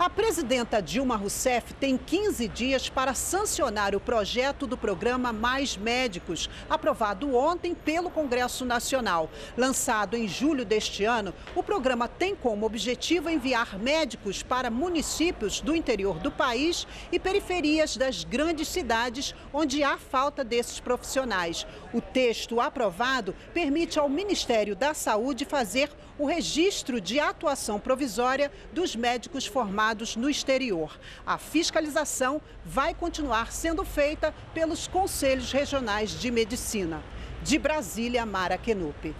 A presidenta Dilma Rousseff tem 15 dias para sancionar o projeto do programa Mais Médicos, aprovado ontem pelo Congresso Nacional. Lançado em julho deste ano, o programa tem como objetivo enviar médicos para municípios do interior do país e periferias das grandes cidades onde há falta desses profissionais. O texto aprovado permite ao Ministério da Saúde fazer o registro de atuação provisória dos médicos formados no exterior. A fiscalização vai continuar sendo feita pelos conselhos regionais de medicina. De Brasília, Mara Kenupe.